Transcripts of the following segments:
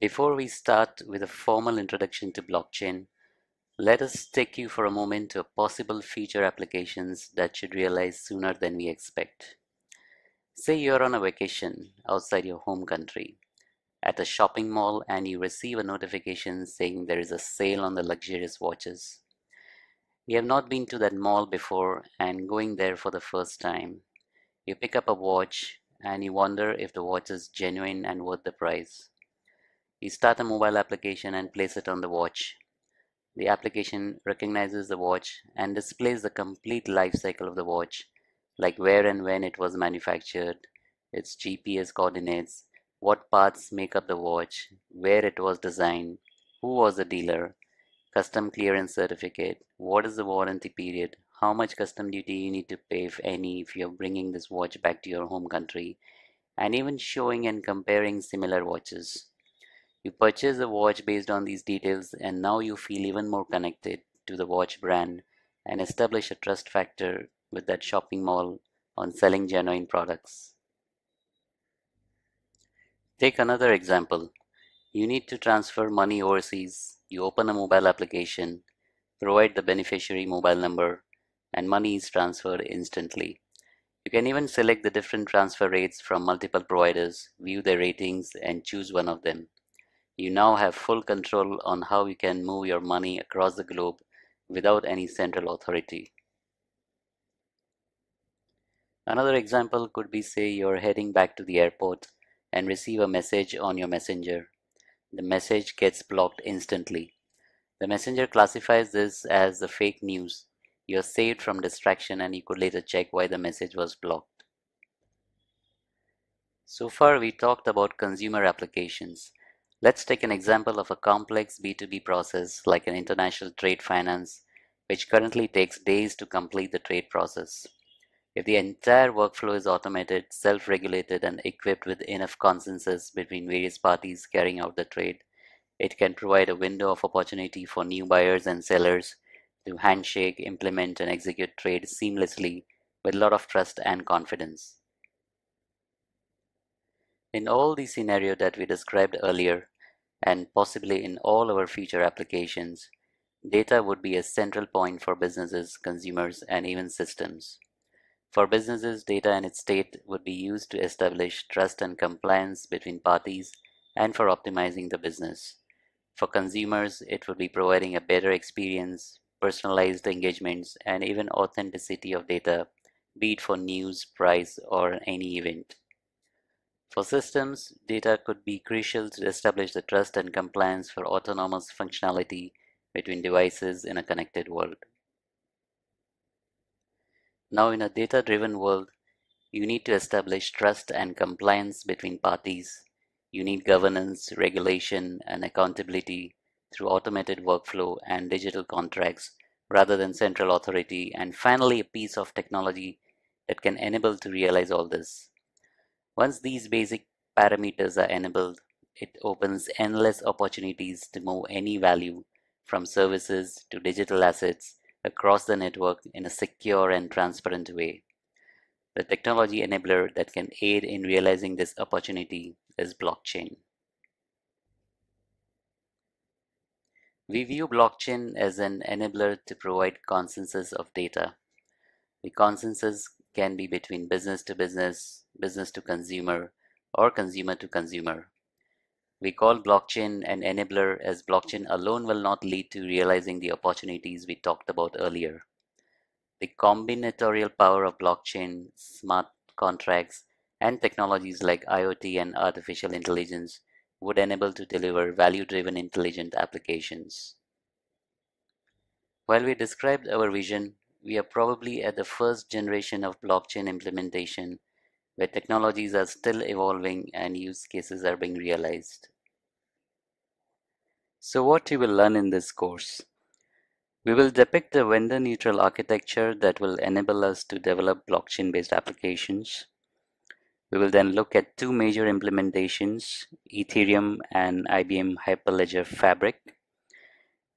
Before we start with a formal introduction to blockchain, let us take you for a moment to a possible future applications that should realize sooner than we expect. Say you're on a vacation outside your home country at a shopping mall and you receive a notification saying there is a sale on the luxurious watches. You have not been to that mall before and going there for the first time. You pick up a watch and you wonder if the watch is genuine and worth the price. You start a mobile application and place it on the watch. The application recognizes the watch and displays the complete life cycle of the watch, like where and when it was manufactured, its GPS coordinates, what parts make up the watch, where it was designed, who was the dealer, custom clearance certificate, what is the warranty period, how much custom duty you need to pay if any if you're bringing this watch back to your home country, and even showing and comparing similar watches. You purchase a watch based on these details and now you feel even more connected to the watch brand and establish a trust factor with that shopping mall on selling genuine products. Take another example. You need to transfer money overseas you open a mobile application, provide the beneficiary mobile number, and money is transferred instantly. You can even select the different transfer rates from multiple providers, view their ratings, and choose one of them. You now have full control on how you can move your money across the globe without any central authority. Another example could be say you're heading back to the airport and receive a message on your messenger the message gets blocked instantly. The messenger classifies this as the fake news. You're saved from distraction and you could later check why the message was blocked. So far we talked about consumer applications. Let's take an example of a complex B2B process like an international trade finance which currently takes days to complete the trade process. If the entire workflow is automated, self-regulated, and equipped with enough consensus between various parties carrying out the trade, it can provide a window of opportunity for new buyers and sellers to handshake, implement, and execute trade seamlessly with a lot of trust and confidence. In all the scenarios that we described earlier, and possibly in all our future applications, data would be a central point for businesses, consumers, and even systems. For businesses, data and its state would be used to establish trust and compliance between parties and for optimizing the business. For consumers, it would be providing a better experience, personalized engagements, and even authenticity of data, be it for news, price, or any event. For systems, data could be crucial to establish the trust and compliance for autonomous functionality between devices in a connected world. Now in a data-driven world, you need to establish trust and compliance between parties. You need governance, regulation, and accountability through automated workflow and digital contracts rather than central authority. And finally, a piece of technology that can enable to realize all this. Once these basic parameters are enabled, it opens endless opportunities to move any value from services to digital assets across the network in a secure and transparent way. The technology enabler that can aid in realizing this opportunity is blockchain. We view blockchain as an enabler to provide consensus of data. The consensus can be between business to business, business to consumer, or consumer to consumer. We call blockchain an enabler as blockchain alone will not lead to realizing the opportunities we talked about earlier. The combinatorial power of blockchain, smart contracts, and technologies like IoT and artificial intelligence would enable to deliver value-driven intelligent applications. While we described our vision, we are probably at the first generation of blockchain implementation where technologies are still evolving and use cases are being realized. So what you will learn in this course? We will depict the vendor-neutral architecture that will enable us to develop blockchain-based applications. We will then look at two major implementations, Ethereum and IBM Hyperledger Fabric.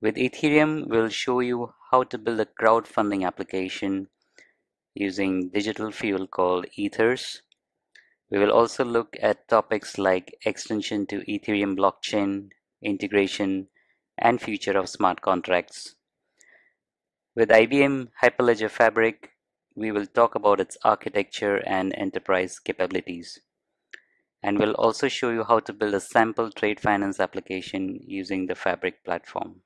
With Ethereum, we'll show you how to build a crowdfunding application using digital fuel called Ethers We will also look at topics like extension to Ethereum blockchain, integration, and future of smart contracts. With IBM Hyperledger Fabric, we will talk about its architecture and enterprise capabilities. And we'll also show you how to build a sample trade finance application using the Fabric platform.